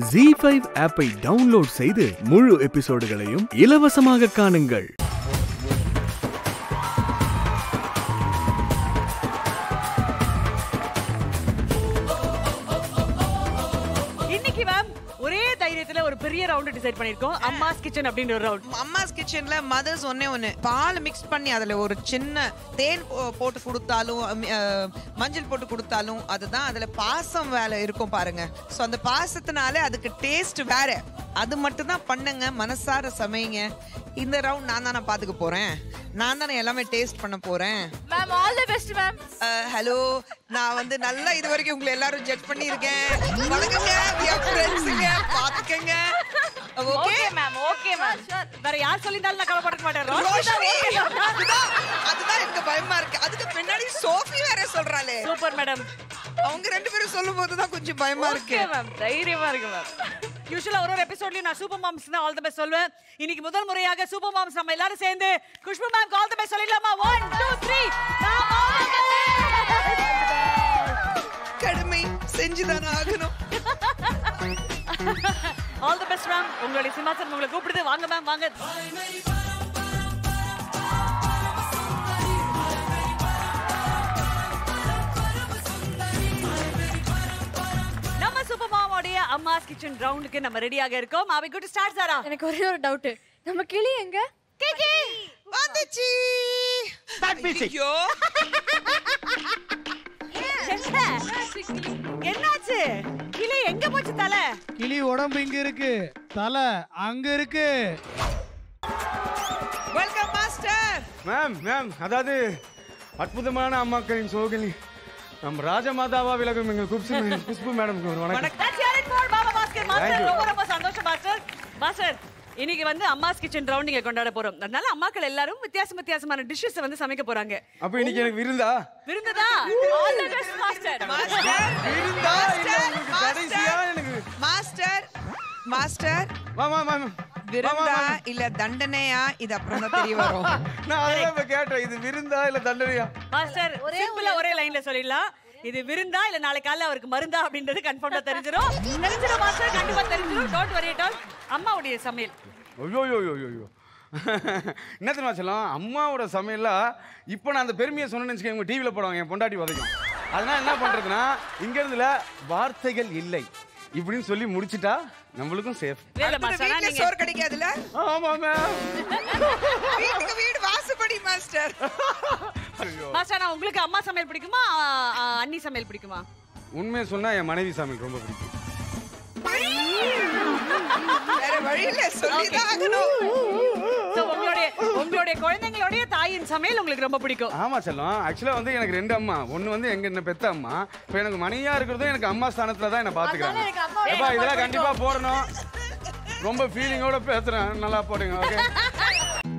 G five ஆப்பை download செய்து முழு எபிசோடுகளையும் இலவசமாக காணுங்கள். தைரியத்துல ஒரு பெரிய ரவுண்ட் டிசைட் பண்ணிருக்கோம். அம்மாஸ் கிச்சன் அப்படின்ற ஒரு ரவுண்ட் அம்மாஸ் கிச்சன்ல மதர்ஸ் ஒன்னே ஒண்ணு பால் மிக்ஸ் பண்ணி அதுல ஒரு சின்ன தேன் போ- போட்டு கொடுத்தாலும் மஞ்சள் போட்டு கொடுத்தாலும் அதுதான் அதுல பாசம் வேலை இருக்கும் பாருங்க. சோ அந்த பாசத்தினால அதுக்கு டேஸ்ட் வேற. அது மட்டும் தான் பண்ணுங்க மனசார சமைங்க. இந்த ரவுண்ட் நான் தானே பாத்துக்க போறேன். நான் தானே எல்லாமே டேஸ்ட் பண்ண போறேன். Ma'am all the best ma'am hello நான் வந்து நல்லா இது வரைக்கும் உங்களை எல்லாரும் ஜட்ஜ் பண்ணியிருக்கேன். வணக்கங்க. வேற யார் சொல்லியிருந்தாலும் நான் கவலைப்பட மாட்டேன். அதுதான் எனக்கு பயமா இருக்கு. அதுக்கு பின்னாடி சோஃபி வேற சொல்றாளே. Super madam. அவங்க ரெண்டு பேரும் சொல்லும் போதுதான் கொஞ்சம் பயமா இருக்கு. மேம் தைரியமா இருக்கு மேம் யூஸ்வலா ஒரு ஒரு எபிசோட்லயும் நான் சூப்பர் மாம்ஸ் தான் ஆல் தி பெஸ்ட் சொல்வேன். இன்னைக்கு முதல் முறையாக சூப்பர் மாம்ஸ் நம்ம எல்லாரும் சேர்ந்து Khushbu ma'am all the best சொல்லிடலாமா? 1 2 3 கடமை செஞ்சுதானே ஆகணும். ஆல் தி பெஸ்ட் மேம் உங்களுடைய சிம்மாசனம் உங்களை கூப்பிடுது. வாங்க மேம் வாங்க. நம்ம சூப்பர் மாமோடைய அம்மாஸ் கிச்சன் ரவுண்டுக்கு நம்ம ரெடியாக இருக்கோம். அவை குட் ஸ்டார்ட் சாரா. எனக்கு ஒரே ஒரு டவுட் நம்ம கிளி எங்க? கேக்கி வந்துச்சு. ஐயோ. என்னாச்சு? கிளி எங்க போச்சு தலை? கிளி உடம்பு இங்க இருக்கு. தலை அங்க இருக்கு. வெல்கம் மாஸ்டர் மேம் மேம் அதாவது அற்புதமான அம்மாக்களின் சோகினி நம்ம ராஜமாதாவா விலகும் எங்கள் குப்சி குஷ்பு மேடம் வணக்கம். ரொம்ப ரொம்ப சந்தோஷம் மாஸ்டர் மாஸ்டர் இன்னைக்கு வந்து அம்மாஸ் கிச்சன் ரவுண்ட் நீங்க கொண்டாட போறோம். அதனால அம்மாக்கள் எல்லாரும் வித்தியாசம் வித்தியாசமான டிஷ்ஷஸ் வந்து சமைக்க போறாங்க. அப்ப இன்னைக்கு எனக்கு விருந்தா? விருந்துதா? ஆல் தி பெஸ்ட் மாஸ்டர் விருந்தா கடைசியா எனக்கு மாஸ்டர் மாஸ்டர் வா வா வா விருந்தா இல்ல தண்டனையா? இது அப்புறம் தான் தெரிய வரும். நான் அதான் இப்ப கேட்டேன் இது விருந்தா இல்ல தண்டனையா? மாஸ்டர் சிம்பிளா ஒரே லைன்ல சொல்லிடலாம். இது விருந்தா இல்ல நாளைக்கு காலையில அவருக்கு மருந்தா அப்படின்றது கன்ஃபார்மா தெரிஞ்சிரும். தெரிஞ்சிரும் மாஸ்டர் கண்டிப்பா தெரிஞ்சிரும். டோன்ட் வரி அட் ஆல் அம்மாவுடைய சமையல். ஐயோ ஐயோ ஐயோ என்ன தெரியுமா சொல்லலாம் அம்மாவோட சமையல்ல இப்போ நான் அந்த பெருமையை சொன்னேன்னு வச்சுக்கோங்க டிவியில் போடுவாங்க என் பொண்டாட்டி உதைக்கும் அதனால என்ன பண்றதுன்னா இங்க இருந்துல வார்த்தைகள் இல்லை இப்படின்னு சொல்லி முடிச்சிட்டா நம்மளுக்கும் சேஃப் சோறு கிடைக்காதுல்ல ஆமா மேம் வீட்டுக்கு வீடு வாசப்படி மாஸ்டர். மாஸ்டர் நான் உங்களுக்கு அம்மா சமையல் பிடிக்குமா? அண்ணி சமையல் பிடிக்குமா? உண்மையை சொன்னா என் மனைவி சமையல் ரொம்ப பிடிக்கும். வேற வழியில சொல்லிதான் ஆகணும் So, உங்களுடைய உங்களுடைய குழந்தைங்களுடைய தாயின் சமையல் உங்களுக்கு ரொம்ப பிடிக்கும். ஆமா செல்லம். ஆக்சுவலா வந்து எனக்கு ரெண்டு அம்மா. ஒன்னு வந்து எங்க என்ன பெத்த அம்மா. இப்போ எனக்கு மனைவியா இருக்கிறதும் எனக்கு அம்மா ஸ்தானத்துல தான் என்ன பாத்துக்கிறாங்க. எனக்கு அம்மாவை ஏப்பா இதெல்லாம் கண்டிப்பா போடணும். ரொம்ப ஃபீலிங்கோட பேசுறேன். நல்லா போடுங்க ஓகே